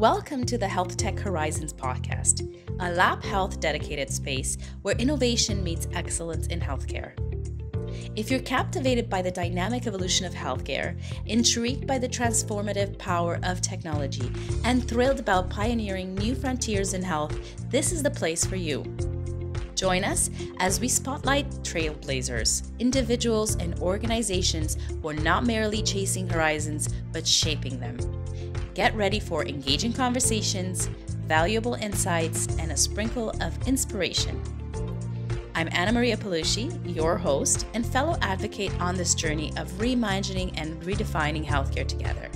Welcome to the Health Tech Horizons podcast, a lab health dedicated space where innovation meets excellence in healthcare. If you're captivated by the dynamic evolution of healthcare, intrigued by the transformative power of technology, and thrilled about pioneering new frontiers in health, this is the place for you. Join us as we spotlight trailblazers, individuals and organizations who are not merely chasing horizons, but shaping them. Get ready for engaging conversations, valuable insights, and a sprinkle of inspiration. I'm Anna Maria Palucci, your host and fellow advocate on this journey of reimagining and redefining healthcare together.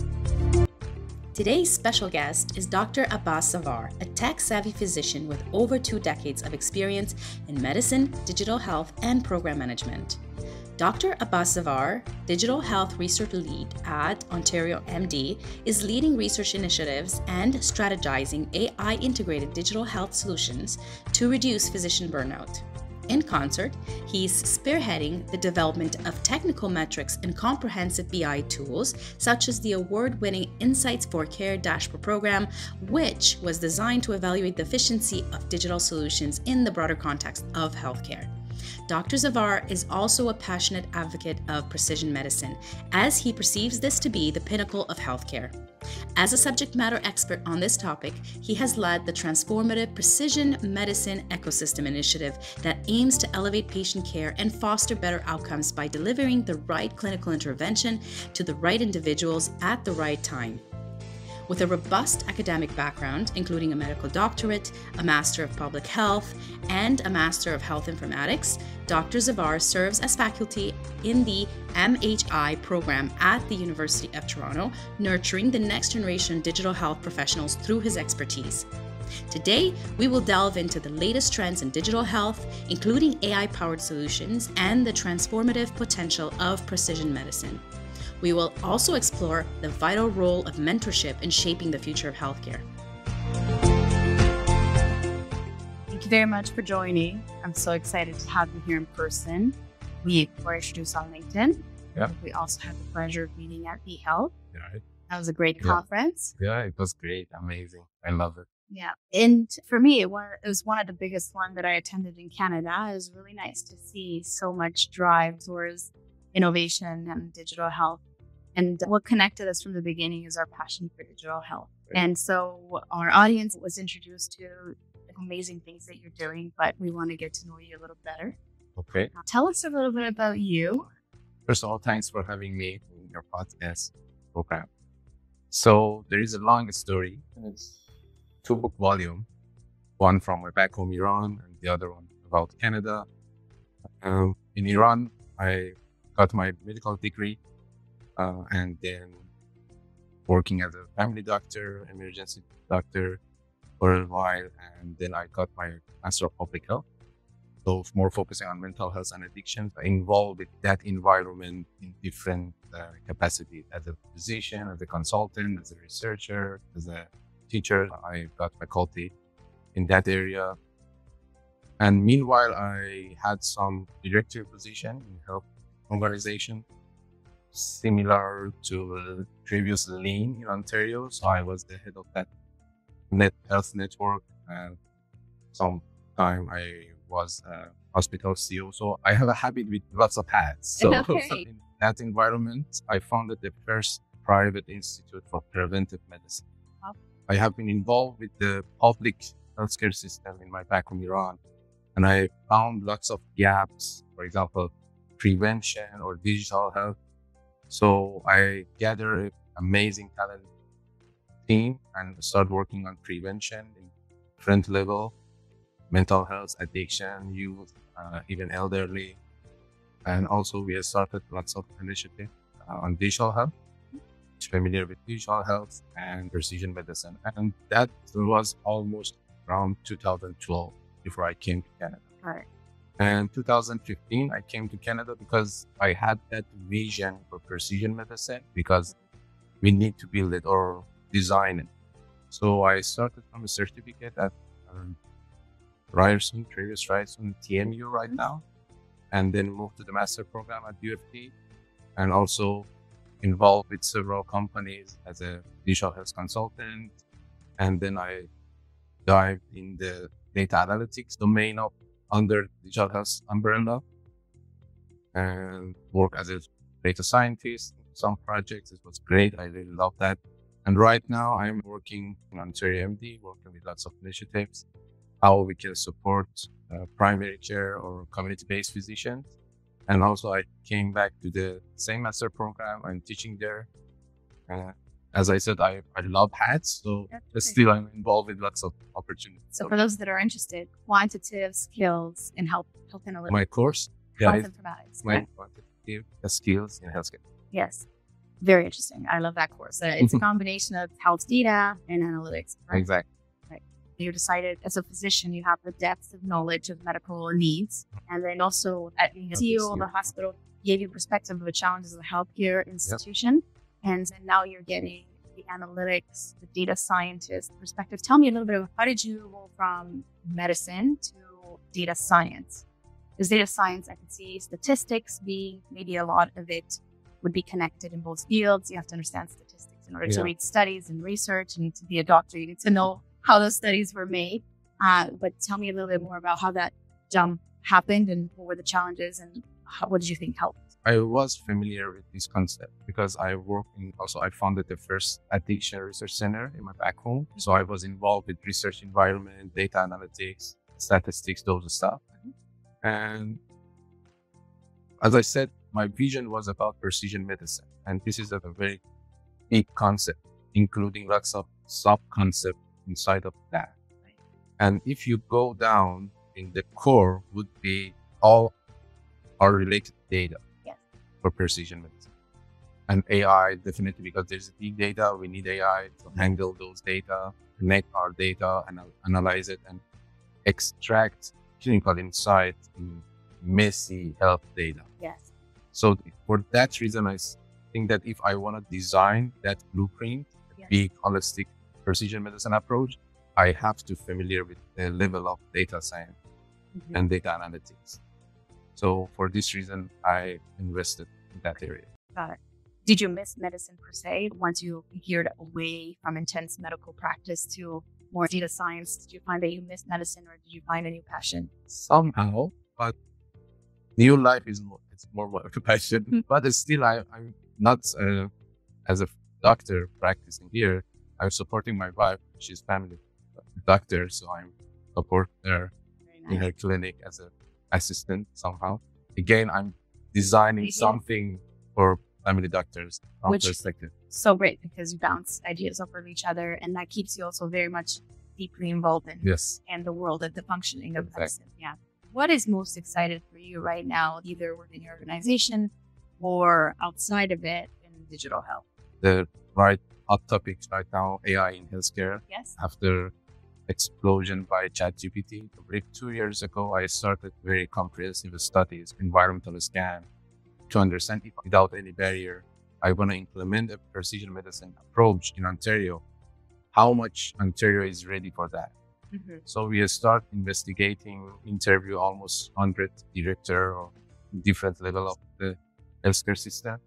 Today's special guest is Dr. Abbas Zavar, a tech savvy physician with over two decades of experience in medicine, digital health, and program management. Dr. Abbas Zavar, Digital Health Research Lead at Ontario MD, is leading research initiatives and strategizing AI integrated digital health solutions to reduce physician burnout. In concert, he's spearheading the development of technical metrics and comprehensive BI tools, such as the award winning Insights for Care dashboard program, which was designed to evaluate the efficiency of digital solutions in the broader context of healthcare. Dr. Zavar is also a passionate advocate of precision medicine, as he perceives this to be the pinnacle of healthcare. As a subject matter expert on this topic, he has led the transformative Precision Medicine Ecosystem Initiative that aims to elevate patient care and foster better outcomes by delivering the right clinical intervention to the right individuals at the right time. With a robust academic background, including a medical doctorate, a Master of Public Health, and a Master of Health Informatics, Dr. Zavar serves as faculty in the MHI program at the University of Toronto, nurturing the next generation digital health professionals through his expertise. Today, we will delve into the latest trends in digital health, including AI powered solutions and the transformative potential of precision medicine. We will also explore the vital role of mentorship in shaping the future of healthcare. Thank you very much for joining. I'm so excited to have you here in person. We were introduced on LinkedIn. Yeah. We also had the pleasure of meeting at eHealth. Yeah, That was a great Yeah. conference. yeah, it was great, amazing. I love it. Yeah. And for me, it, was one of the biggest one that I attended in Canada. It was really nice to see so much drive towards innovation and digital health. And what connected us from the beginning is our passion for digital health. Right. And so our audience was introduced to amazing things that you're doing, but we want to get to know you a little better. Okay. Now, tell us a little bit about you. First of all, thanks for having me in your podcast program. So there is a long story. and It's two book volume, one from my back home Iran and the other one about Canada. Um, in Iran, I got my medical degree uh, and then working as a family doctor, emergency doctor for a while, and then I got my master of public health. So more focusing on mental health and addictions, involved with that environment in different uh, capacities as a physician, as a consultant, as a researcher, as a teacher. I got faculty in that area. And meanwhile, I had some director position in health organization, similar to previous LHIN in Ontario. So I was the head of that net health network and some time I was a hospital CEO. So I have a habit with lots of hats. So Okay. in that environment, I founded the first private institute for preventive medicine. Wow. I have been involved with the public healthcare system in my back home Iran, and I found lots of gaps. For example, prevention or digital health. So I gathered an amazing talent team and start working on prevention in different level, mental health, addiction, youth, uh, even elderly. And also we have started lots of initiatives uh, on digital health, familiar with digital health and precision medicine. And that was almost around 2012 before I came to Canada. All right. And 2015, I came to Canada because I had that vision for precision medicine because we need to build it or design it. So I started from a certificate at um, Ryerson, Travis Ryerson, TMU right now, and then moved to the master program at U of T and also involved with several companies as a digital health consultant, And then I dived in the data analytics domain of under digital health umbrella and work as a data scientist some projects. It was great. I really love that. And right now I'm working on Ontario MD, working with lots of initiatives, how we can support uh, primary care or community-based physicians. And also I came back to the same master program. I'm teaching there. Uh, as I said, I, I love hats, so still I'm involved with lots of opportunities. So for those that are interested, quantitative skills in health health analytics. My course, health informatics. My quantitative skills in healthcare. Yes. Very interesting. I love that course. Uh, it's a combination of health data and analytics. Right? Exactly. Right. You decided as a physician, you have the depth of knowledge of medical needs. And then also, at a CEO of the hospital, gave you perspective of the challenges of the healthcare institution. Yep. And then now you're getting the analytics, the data scientist perspective. Tell me a little bit of how did you go from medicine to data science? Because data science, I can see statistics being maybe a lot of it would be connected in both fields. You have to understand statistics in order yeah. to read studies and research. And to be a doctor, you need to know how those studies were made. Uh, but tell me a little bit more about how that jump happened and what were the challenges and how, what did you think helped? I was familiar with this concept because I worked in also I founded the first addiction research center in my back home. So I was involved with research environment, data analytics, statistics, those stuff. Mm-hmm. And as I said, my vision was about precision medicine. And this is a very big concept, including lots of sub concepts inside of that. And if you go down in the core would be all our related data yes. for precision medicine. And AI definitely because there's big data, we need AI to handle those data, connect our data and analyze it and extract clinical insight in messy health data. Yes. So for that reason, I think that if I want to design that blueprint, yes. big holistic precision medicine approach, I have to familiar with the level of data science mm-hmm. and data analytics. So for this reason, I invested in that area. Got it. Did you miss medicine per se once you geared away from intense medical practice to more data science? Did you find that you missed medicine or did you find a new passion? Somehow, but new life is more it's more motivation mm-hmm. but still I, i'm not uh, as a doctor practicing here i'm supporting my wife she's family doctor so i'm support her nice. in her clinic as an assistant somehow again i'm designing something for family doctors which perspective so great because you bounce ideas off of each other and that keeps you also very much deeply involved in yes and the world and the functioning of exactly. medicine yeah what is most excited for you right now, either within your organization or outside of it in digital health? The right hot topics right now, AI in healthcare. Yes. After explosion by ChatGPT, two years ago, I started very comprehensive studies, environmental scan, to understand if without any barrier, I want to implement a precision medicine approach in Ontario. How much Ontario is ready for that? Mm-hmm. So we start investigating, interview almost 100 director or different level of the healthcare system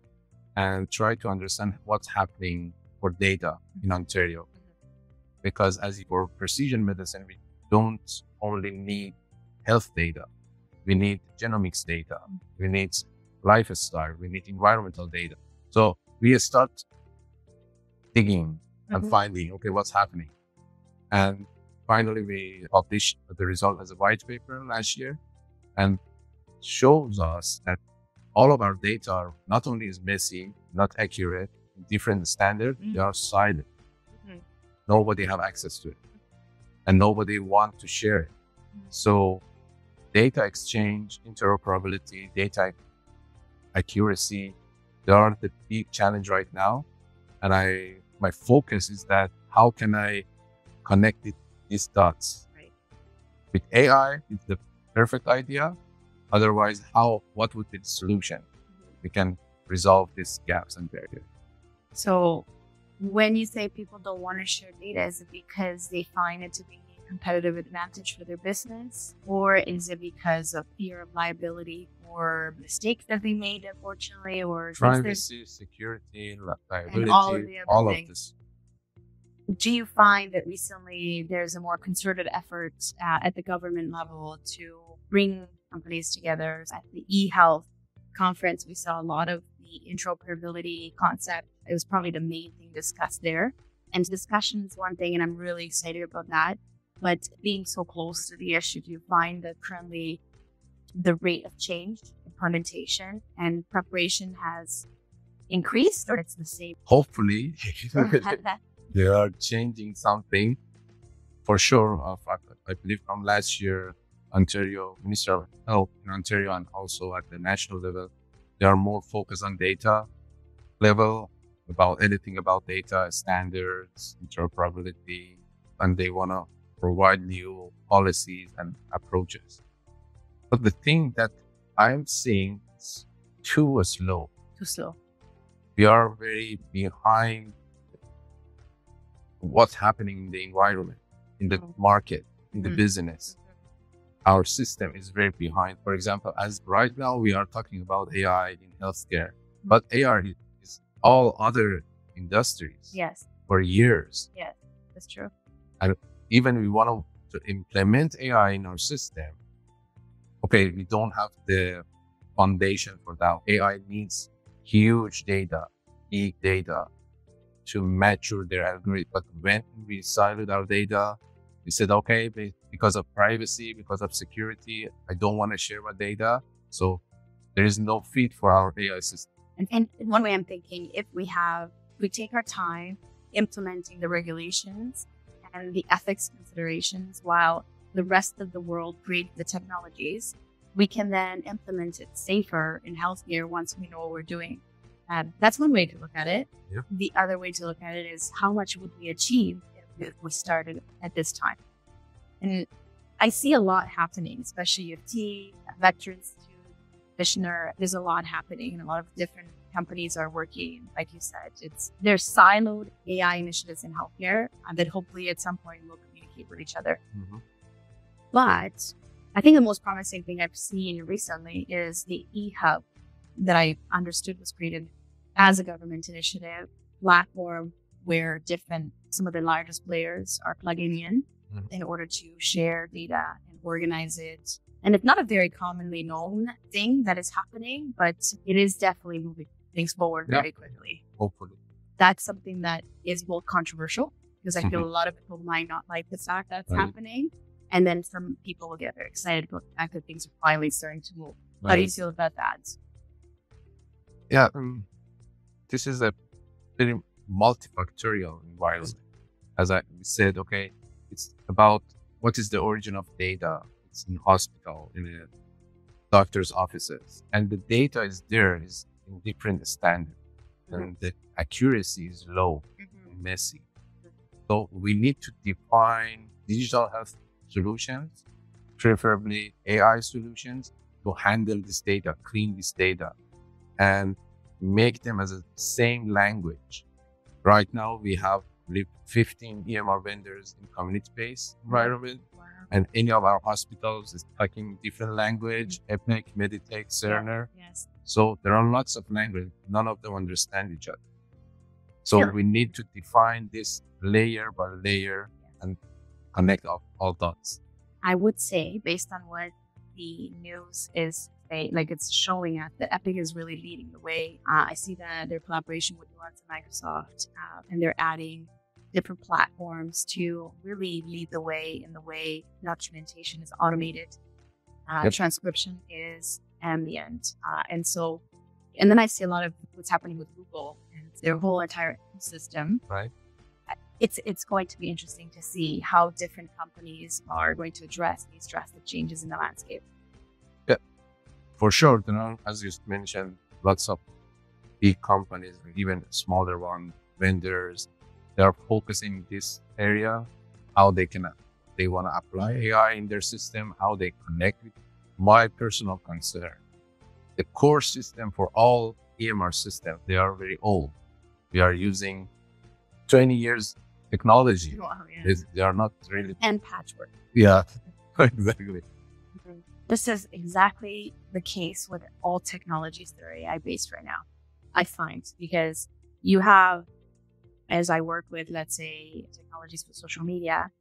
and try to understand what's happening for data in Ontario. Mm-hmm. Because as for precision medicine, we don't only need health data. We need genomics data. Mm-hmm. We need lifestyle. We need environmental data. So we start digging and mm-hmm. finding, okay, what's happening? And finally we published the result as a white paper last year and shows us that all of our data are not only is messy, not accurate, different standard, mm-hmm. they are silent. Mm-hmm. Nobody have access to it. And nobody want to share it. Mm-hmm. So data exchange, interoperability, data accuracy, they are the big challenge right now. And I my focus is that how can I connect it these dots. Right. With AI, it's the perfect idea. Otherwise, how what would be the solution? Mm-hmm. We can resolve these gaps and barriers. So when you say people don't want to share data, is it because they find it to be a competitive advantage for their business? Or is it because of fear of liability or mistakes that they made, unfortunately, or privacy, security, liability, all of, all of this? Do you find that recently there's a more concerted effort uh, at the government level to bring companies together? At the e-health conference, we saw a lot of the interoperability concept. It was probably the main thing discussed there. And discussion is one thing, and I'm really excited about that. But being so close to the issue, do you find that currently the rate of change, implementation, and preparation has increased, or it's the same? Hopefully, they are changing something for sure. Uh, I, I believe from last year, Ontario Minister of Health in Ontario and also at the national level, they are more focused on data level about anything about data standards, interoperability, and they want to provide new policies and approaches. But the thing that I'm seeing is too slow. Too slow. We are very behind what's happening in the environment, in the mm-hmm. market, in the mm-hmm. business. Mm-hmm. Our system is very behind. For example, as right now we are talking about AI in healthcare, mm-hmm. but AI is all other industries. Yes. For years. Yes, that's true. And even we want to implement AI in our system, okay, we don't have the foundation for that. AI needs huge data, big data to mature their algorithm. But when we siloed our data, we said, okay, because of privacy, because of security, I don't want to share my data. So there is no fit for our AI system. And, and one way I'm thinking, if we have, we take our time implementing the regulations and the ethics considerations while the rest of the world creates the technologies, we can then implement it safer and healthier once we know what we're doing. And that's one way to look at it. The other way to look at it is how much would we achieve if we started at this time? And I see a lot happening, especially U of T, Vector Institute, There's a lot happening and a lot of different companies are working. Like you said, it's there's siloed AI initiatives in healthcare that hopefully at some point will communicate with each other. Mm-hmm. But I think the most promising thing I've seen recently is the eHub that I understood was created as a government initiative platform where different some of the largest players are plugging in mm-hmm. in order to share data and organize it. And it's not a very commonly known thing that is happening, but it is definitely moving things forward very quickly. Hopefully. That's something that is both controversial because I feel mm-hmm. a lot of people might not like the fact that's right. happening. And then some people will get very excited about the fact that things are finally starting to move. Right. How do you feel about that? Yeah, um, this is a very multifactorial environment. As I said, okay, it's about what is the origin of data. It's in hospital, in a doctor's offices, and the data is there is in different standards, mm-hmm. and the accuracy is low, mm-hmm. messy. So we need to define digital health solutions, preferably AI solutions, to handle this data, clean this data, and make them as a same language. Right now, we have 15 EMR vendors in community-based environment, wow. and any of our hospitals is talking different language. Epic, Meditech, Cerner. Yeah. Yes. So there are lots of language. None of them understand each other. So sure. we need to define this layer by layer and connect all, all dots. I would say, based on what the news is say, like it's showing us that Epic is really leading the way. Uh, I see that their collaboration with Nuance and Microsoft, uh, and they're adding different platforms to really lead the way in the way documentation is automated, uh, yep. transcription is ambient, uh, and so. And then I see a lot of what's happening with Google and their whole entire ecosystem. Right it's it's going to be interesting to see how different companies are going to address these drastic changes in the landscape. Yeah, for sure. There are, as you mentioned, lots of big companies, even smaller one vendors. They are focusing this area, how they can they want to apply AI in their system, how they connect with. My personal concern, the core system for all EMR systems, they are very old. We are using 20 years technology. Wow, yeah. They are not really. And patchwork. Yeah, exactly. This is exactly the case with all technologies that are AI based right now, I find, because you have as I work with, let's say, technologies for social media,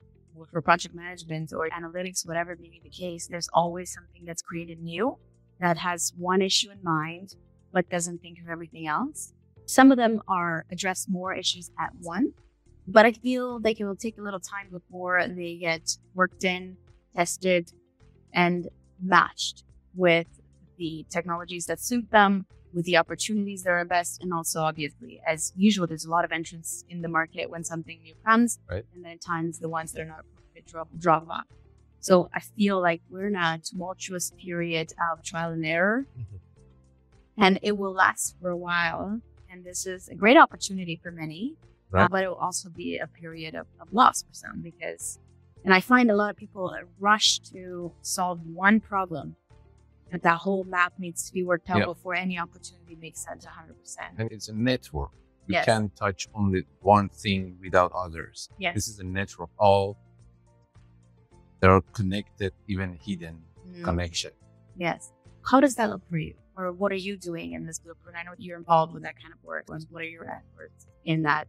for project management or analytics, whatever may be the case, there's always something that's created new that has one issue in mind, but doesn't think of everything else. Some of them are address more issues at once, but I feel like it will take a little time before they get worked in, tested, and matched with the technologies that suit them, with the opportunities that are best, and also obviously, as usual, there's a lot of entrance in the market when something new comes, right. and then at times the ones that are not appropriate drop drop off. So I feel like we're in a tumultuous period of trial and error, mm-hmm. and it will last for a while. And this is a great opportunity for many, right. uh, but it will also be a period of, of loss for some because, and I find a lot of people rush to solve one problem that that whole map needs to be worked out before any opportunity makes sense 100%. And it's a network. You yes. can't touch only one thing without others. Yes. This is a network. All they're connected, even hidden mm. connection. Yes. How does that look for you? Or what are you doing in this blueprint? I know you're involved with that kind of work. What are your efforts in that?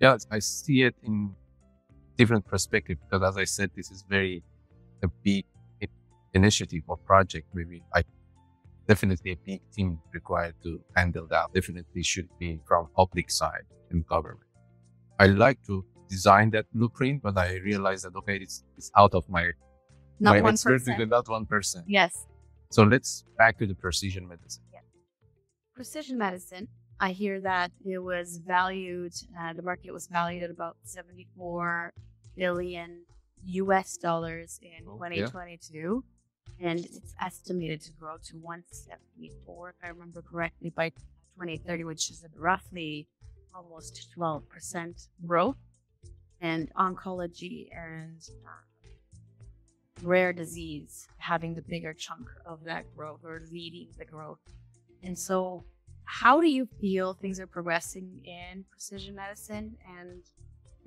Yeah, I see it in different perspective because as I said, this is very a big initiative or project, maybe I definitely a big team required to handle that. Definitely should be from public side and government. I like to design that blueprint, but I realize that okay, it's it's out of my not my one person. not one person. Yes. So let's back to the precision medicine. Yeah. Precision medicine. I hear that it was valued. Uh, the market was valued at about seventy-four billion U.S. dollars in oh, 2022. Yeah and it's estimated to grow to 174, if I remember correctly, by 2030, which is roughly almost 12% growth. And oncology and uh, rare disease having the bigger chunk of that growth or leading the growth. And so, how do you feel things are progressing in precision medicine and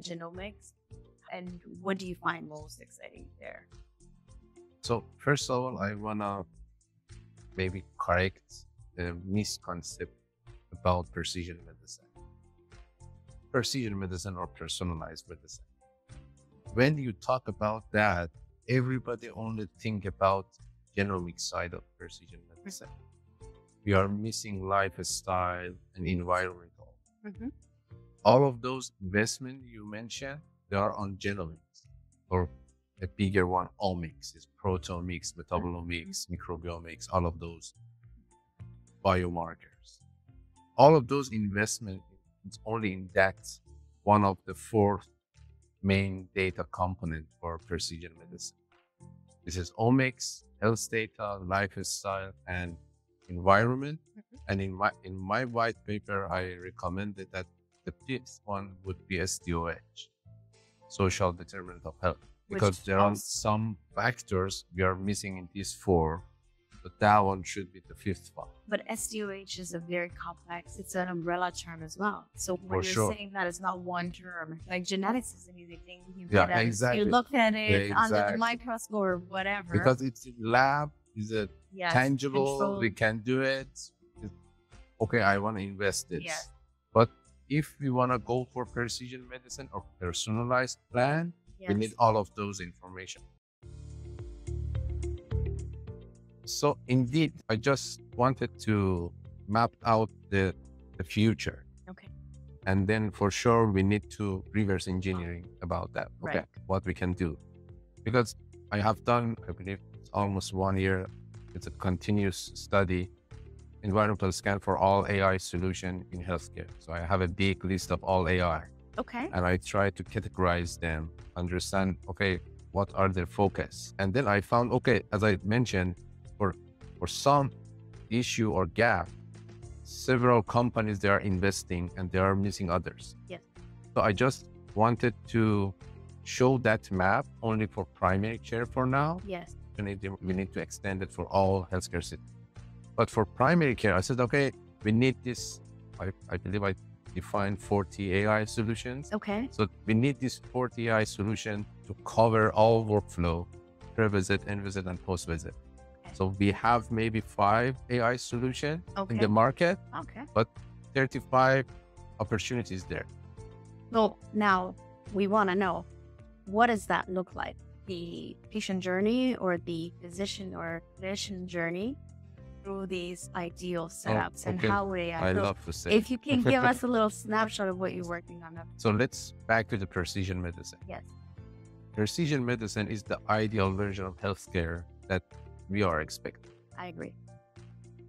genomics? And what do you find most exciting there? So first of all, I wanna maybe correct the misconception about precision medicine. Precision medicine or personalized medicine. When you talk about that, everybody only think about genomic side of precision medicine. We are missing lifestyle and environmental. Mm-hmm. All of those investment you mentioned, they are on genomics or a bigger one, omics, is proteomics, metabolomics, microbiomics, all of those biomarkers. All of those investments only in that one of the four main data component for precision medicine. This is omics, health data, lifestyle, and environment. Mm-hmm. And in my in my white paper, I recommended that the fifth one would be SDOH, social determinant of health because there are some factors we are missing in these four but that one should be the fifth one. But SDOH is a very complex, it's an umbrella term as well. So when For you're sure. saying that it's not one term, like genetics is an easy thing. You yeah, exactly. You look at it yeah, exactly. under the microscope or whatever. Because it's in lab, is it yes, tangible? Controlled. We can do it. It's, okay, I want to invest this. Yes. If we want to go for precision medicine or personalized plan, Yes. We need all of those information. So indeed, I just wanted to map out the, the future. Okay. And then for sure we need to reverse engineering about that. Okay. Right. What we can do. Because I have done, I believe almost one year. It's a continuous study, environmental scan for all AI solution in healthcare. So I have a big list of all AI. Okay. And I try to categorize them, understand, okay, what are their focus? And then I found, okay, as I mentioned, for for some issue or gap, several companies they are investing and they are missing others. Yes. So I just wanted to show that map only for primary care for now. Yes. We need, to, we need to extend it for all healthcare systems. But for primary care, I said, okay, we need this. I, I believe I define 40 AI solutions. Okay. So we need this 40 AI solution to cover all workflow, pre-visit, in-visit, and post-visit. Okay. So we have maybe five AI solution okay. in the market, okay. but 35 opportunities there. So now we want to know what does that look like? The patient journey or the physician or clinician journey through these ideal oh, setups and Oh, okay. how would AI I so love to say. if you can give us a little snapshot of what you're working on. So let's back to the precision medicine. Yes. Precision medicine is the ideal version of healthcare that we are expecting. I agree.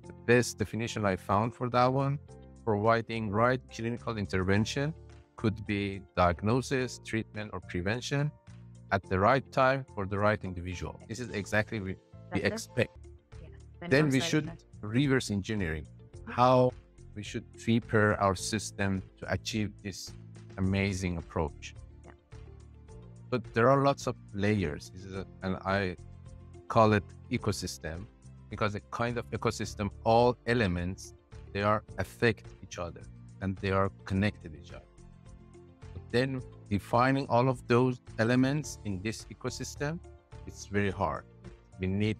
The best definition I found for that one, providing right clinical intervention could be diagnosis, treatment, or prevention at the right time for the right individual. This is exactly what we That's expect. Then we should reverse engineering how we should prepare our system to achieve this amazing approach. Yeah. But there are lots of layers, This is a- and I call it ecosystem because a kind of ecosystem, all elements they are affect each other and they are connected each other. But then defining all of those elements in this ecosystem, it's very hard. We need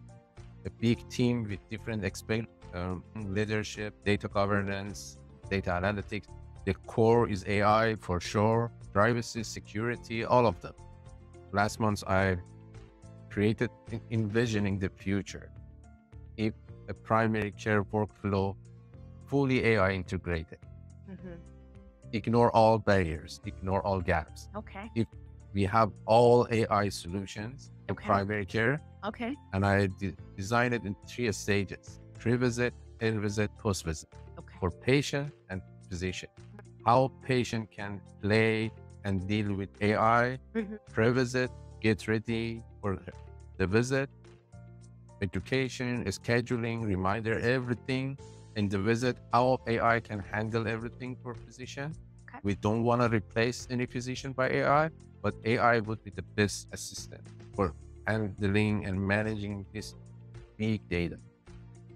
a big team with different expect um, leadership, data governance, data analytics. The core is AI for sure, privacy, security, all of them. Last month, I created envisioning the future. If a primary care workflow fully AI integrated, Mhm. ignore all barriers, ignore all gaps. Okay. If we have all AI solutions in Okay. primary care Okay. and I de- designed it in three stages pre-visit, in-visit, post-visit Okay. for patient and physician. How patient can play and deal with AI, Mhm. pre-visit, get ready for the visit, education, scheduling, reminder, everything in the visit, how AI can handle everything for physician. Okay. We don't want to replace any physician by AI, but AI would be the best assistant for handling and managing this big data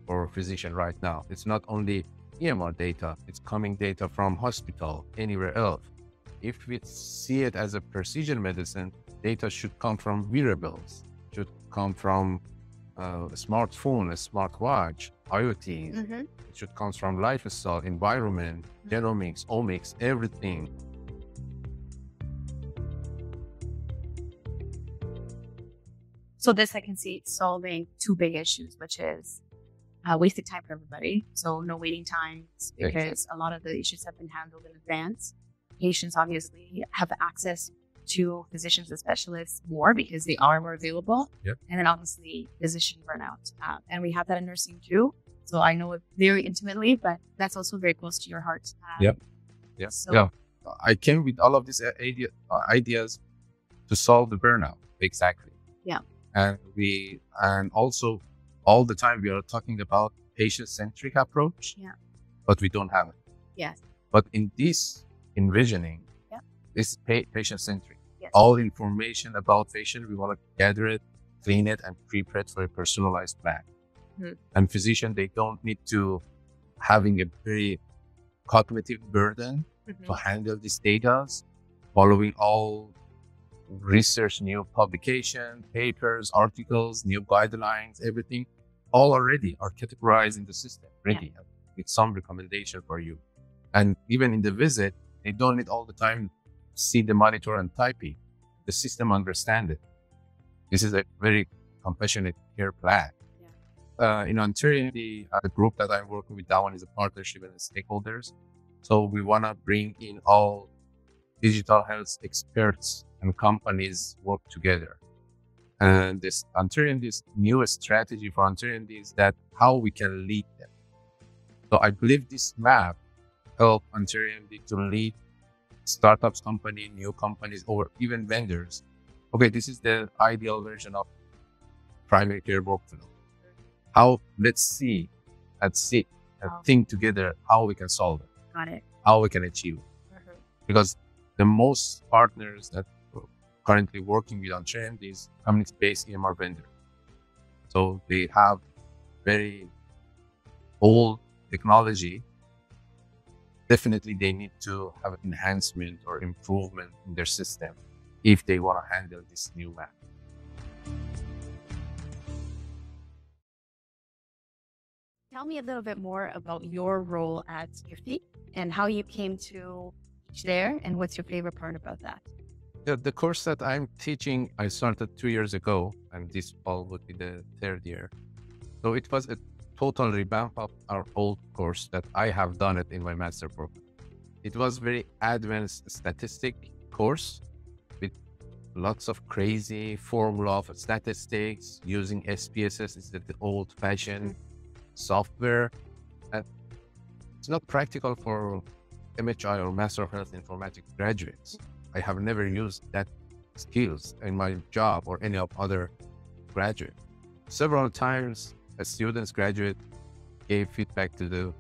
for physician right now. It's not only EMR data, it's coming data from hospital, anywhere else. If we see it as a precision medicine, data should come from wearables, should come from uh, a smartphone, a smartwatch, IoT. Mhm. It should come from lifestyle, environment, genomics, omics, everything. So this I can see solving two big issues, which is uh, wasted time for everybody. So no waiting times because a lot of the issues have been handled in advance. Patients obviously have access to physicians and specialists more because they are more available. Yep. And then obviously physician burnout. Uh, and we have that in nursing too. So I know it very intimately, but that's also very close to your heart. Uh, Yep. Yeah. So- yeah. I came with all of these idea, uh, ideas to solve the burnout. Exactly. Yeah. And we, and also all the time we are talking about patient centric approach. Yeah. But we don't have it. Yes. But in this envisioning, Yeah. this pa- patient centric. Yes. All information about patient, we want to gather it, clean it, and prepare it for a personalized plan. Hmm. And physician, they don't need to having a very cognitive burden Mhm. to handle these data, following all research, new publication, papers, articles, new guidelines, everything, all already are categorized in the system, ready with some recommendation for you. And even in the visit, they don't need all the time see the monitor and typing. The system understand it. This is a very compassionate care plan. Uh, in Ontario, the, uh, the group that I'm working with, that one is a partnership and stakeholders. So we want to bring in all digital health experts and companies work together. And this Ontarian, this new strategy for Ontarian is that how we can lead them. So I believe this map help Ontarian to lead startups, company, new companies, or even vendors. Okay, this is the ideal version of primary care workflow. How let's see and sit and Wow. think together how we can solve it Got it. how we can achieve it. Mm-hmm. Because the most partners that currently working with Untrend is community-based EMR vendor. So they have very old technology. Definitely they need to have enhancement or improvement in their system if they want to handle this new map. Tell me a little bit more about your role at Gifty and how you came to there, and what's your favorite part about that? The, the course that I'm teaching, I started two years ago, and this fall would be the third year. So it was a total revamp of our old course that I have done it in my master program. It was very advanced statistic course with lots of crazy formula of statistics using SPSS is the old fashioned software. And it's not practical for MHI or Master of Health Informatics graduates. I have never used that skills in my job or any of other graduate. Several times a student's graduate gave feedback to the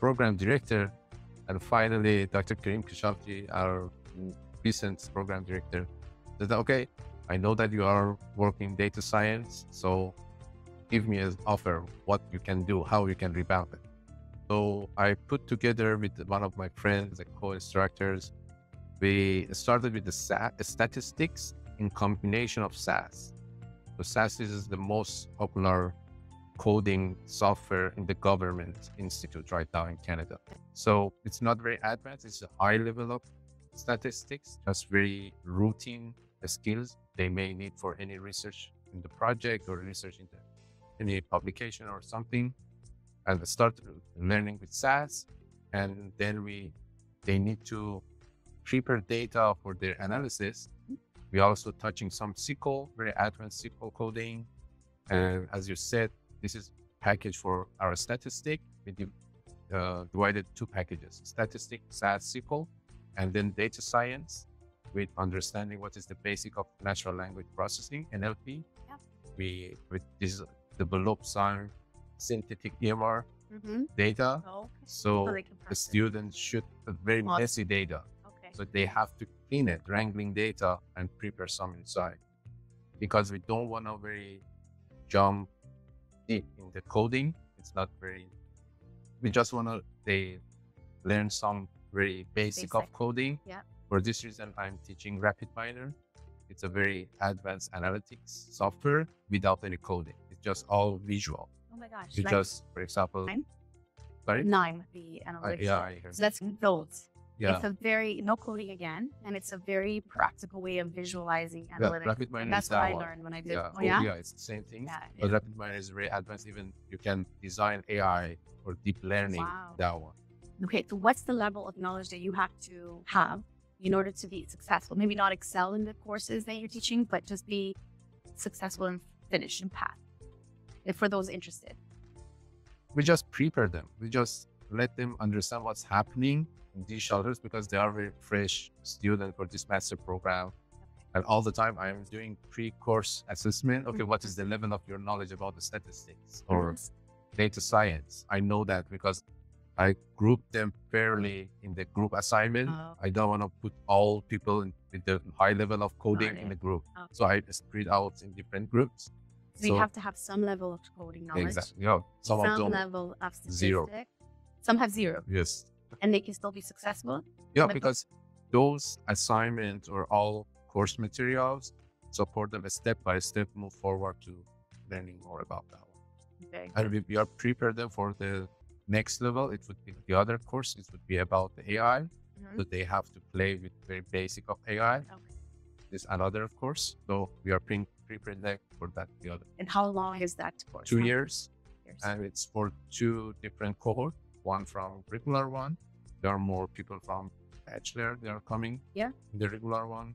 program director and finally Dr. Karim Keshavjee, our recent program director, said, okay, I know that you are working data science, so give me an offer what you can do, how you can revamp it. So I put together with one of my friends, the co-instructors, we started with the statistics in combination of SAS. So SAS is the most popular coding software in the government institute right now in Canada. So it's not very advanced. It's a high level of statistics, just very routine skills they may need for any research in the project or research in the, any publication or something. And start learning with SAS. And then we, they need to prepare data for their analysis. We also touching some SQL, very advanced SQL coding. And as you said, this is package for our statistic. We uh, divided two packages, statistic, SAS, SQL, and then data science with understanding what is the basic of natural language processing, NLP. Yep. We, we this develop some synthetic EMR mm-hmm. data. Oh, okay. So, so the students should have very messy data. So they have to clean it, wrangling data and prepare some inside. Because we don't want to very jump deep in the coding. It's not very, we just want to they learn some very basic, basic. of coding. Yeah. For this reason, I'm teaching RapidMiner. It's a very advanced analytics software without any coding. It's just all visual. Oh my gosh. You like just, for example, KNIME? Sorry? KNIME, the analytics. Uh, yeah, I heard. So that's those. Yeah. It's a very no coding again, and it's a very practical way of visualizing analytics. Yeah, and that's what I one. learned when I did. Yeah. Oh, yeah? yeah, it's the same thing. Yeah, but yeah. RapidMiner is very advanced. Even you can design AI or deep learning Wow. that one. Okay, so what's the level of knowledge that you have to have in order to be successful? Maybe not excel in the courses that you're teaching, but just be successful and finish and pass. If for those interested. We just prepare them. We just let them understand what's happening in these shelters because they are very fresh students for this master program. And all the time I'm doing pre-course assessment. Okay, what is the mm-hmm. level of your knowledge about the statistics or mm-hmm. data science? I know that because I group them fairly in the group assignment. Oh. I don't want to put all people in, with the high level of coding in the group. Okay. So I spread out in different groups. So, you have to have some level of coding knowledge, exactly. Yeah, some, some of them level of statistic. zero. Some have zero, Yes. and they can still be successful. Yeah, because those assignments or all course materials support them a step by step move forward to learning more about that one. Very And we, we are prepared them for the next level. It would be the other course. It would be about the AI. Mhm. So they have to play with very basic of AI. Okay. This another course. So we are pre- prepared them for that the other And how long is that course? two years. years. And it's for two different cohort. One from regular one. There are more people from bachelor. They are coming. Yeah. in The regular one,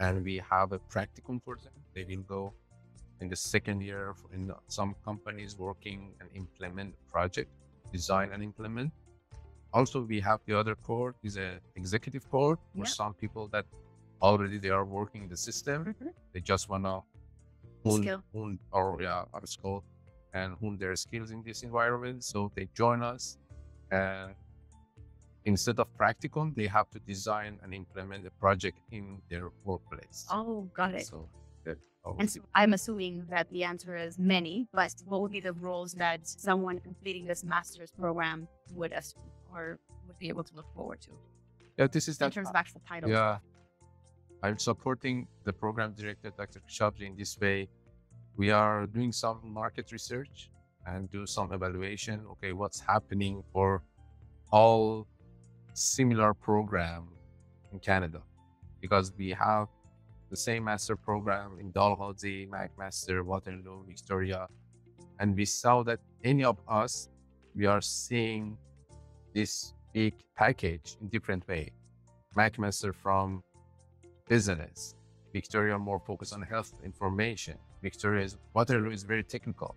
and we have a practicum for them. They will go in the second year in some companies working and implement project, design and implement. Also, we have the other cohort is a executive cohort for Yeah. some people that already they are working in the system. Mhm. They just wanna hone, or yeah, upskill and hone their skills in this environment. So they join us, and instead of practicum, they have to design and implement a project in their workplace. Oh, got it. So And so I'm assuming that the answer is many, but what would be the roles that someone completing this master's program would assume or would be able to look forward to yeah, this is in that. terms of actual titles? Yeah. I'm supporting the program director, Dr. Shabji, in this way. We are doing some market research and do some evaluation. Okay, what's happening for all similar program in Canada because we have the same master program in Dalhousie, McMaster, Waterloo, Victoria. And we saw that any of us, we are seeing this big package in different way. McMaster from business, Victoria more focused on health information. Victoria is Waterloo is very technical.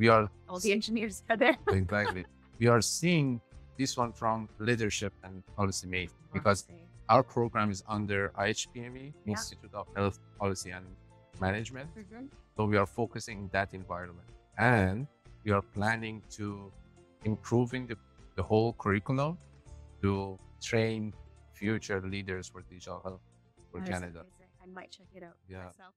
We are all the engineers are there. exactly. We are seeing this one from leadership and policy making because our program is under IHPME, Yeah. Institute of Health Policy and Management. Mhm. So we are focusing in that environment. And we are planning to improving the, the whole curriculum to train future leaders for digital health for Canada. amazing. I might check it out Yeah. myself.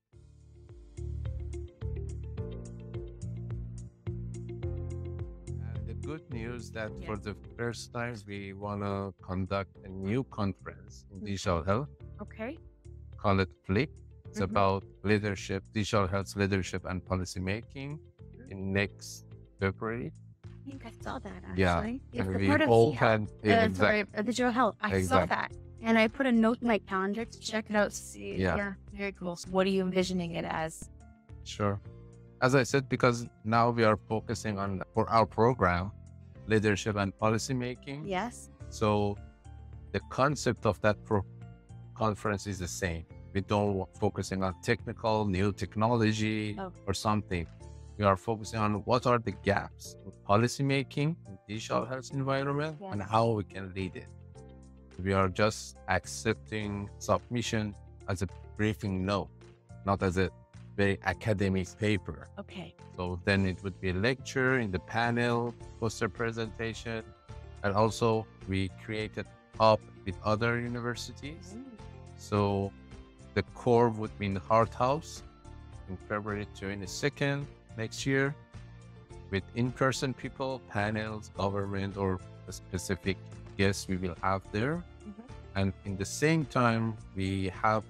Good news that Yeah. for the first time we want to conduct a new conference in Mhm. digital health, Okay. call it FLIP. It's Mhm. about leadership, digital health leadership and policy making in next February. I think I saw that actually. Yeah, It's and the part of the- can Uh, exact- sorry, uh, digital health. I saw that. And I put a note in my calendar to check it out see. Yeah. very cool. So what are you envisioning it as? Sure. As I said, because now we are focusing on for our program, leadership and policy making. Yes. So the concept of that pro- conference is the same. We don't focusing on technical new technology Oh. or something. We are focusing on what are the gaps in policy making in digital health environment and how we can lead it. We are just accepting submission as a briefing note, not as a very academic paper. Okay. So then it would be a lecture in the panel, poster presentation, and also we created hub with other universities. So the core would be in the Hart House in February 22nd next year with in-person people, panels, government, or a specific guests we will have there. Mhm. And in the same time, we have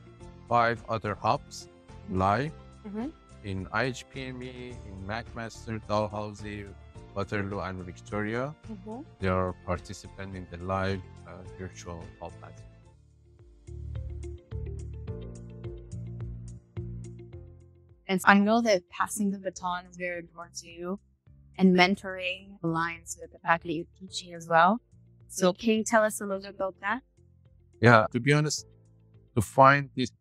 five other hubs live Mhm. in IHPME, in McMaster, Dalhousie, Waterloo, and Victoria. Mhm. They are participating in the live uh, virtual hall platform. And I know that passing the baton is very important to you, and mentoring aligns with the fact that you're teaching as well. So, can you tell us a little bit about that? Yeah, to be honest, to find this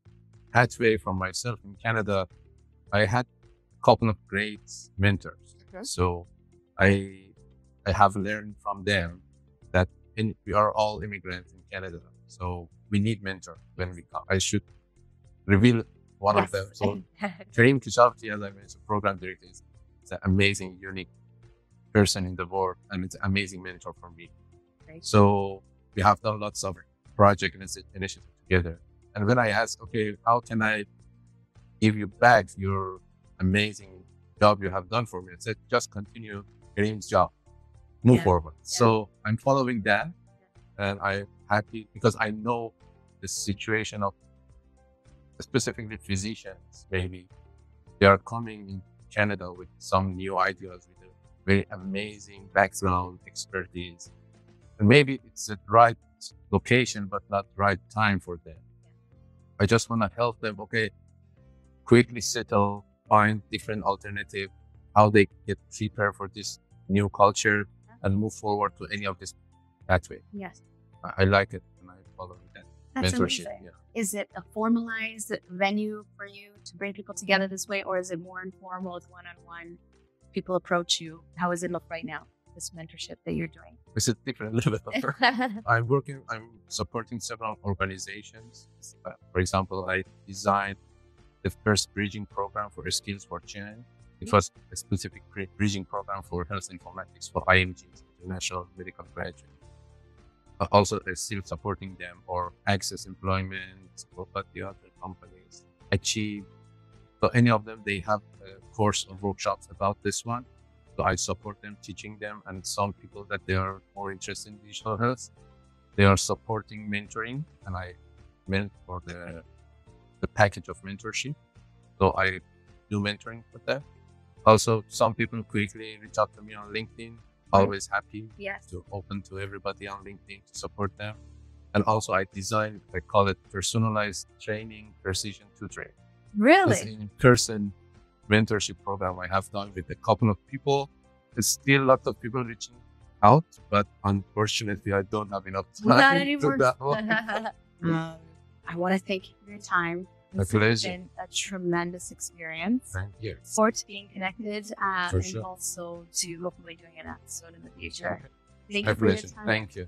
pathway for myself in Canada, I had a couple of great mentors. Okay. So I I have learned from them that in, we are all immigrants in Canada. So we need mentor when we come. I should reveal one of them. So Karim Keshavjee, as I mentioned, program director, is an amazing, unique person in the world, and it's an amazing mentor for me. Great. So we have done lots of project initi- initiative together. And when I asked, okay, how can I give you back your amazing job you have done for me? I said, just continue Karim's job, move Yeah. forward. So I'm following that, and I'm happy because I know the situation of specifically physicians, maybe they are coming in Canada with some new ideas, with a very amazing background expertise. And maybe it's the right location, but not the right time for them. I just want to help them, okay, quickly settle, find different alternative, how they get prepared for this new culture and move forward to any of this pathway. Yes. I, I like it and I follow that That's mentorship. amazing. Yeah. Is it a formalized venue for you to bring people together this way, or is it more informal with one on one? People approach you. How does it look right now, this mentorship that you're doing? It's a different, little bit I'm working, I'm supporting several organizations. Uh, for example, I designed the first bridging program for Skills for Change. It was a specific bridging program for health informatics for IMGs, international medical graduates. Uh, also, uh, still supporting them or ACCES Employment or what the other companies achieve. So any of them, they have a course or workshops about this one. So I support them, teaching them, and some people that they are more interested in digital health, they are supporting mentoring, and I mentor for the the package of mentorship. So I do mentoring for them. Also, some people quickly reach out to me on LinkedIn. always happy Yes. to open to everybody on LinkedIn to support them. And also, I design, I call it personalized training, precision tutoring. It's Really? an in-person mentorship program I have done with a couple of people. It's still a lot of people reaching out, but unfortunately, I don't have enough time Not to anymore. that one. um, I want to thank you for your time. A This has been a tremendous experience. Thank you. Forward to being connected um, For and sure. also to hopefully doing an episode in the future. Okay. Thank My you pleasure. Thank you.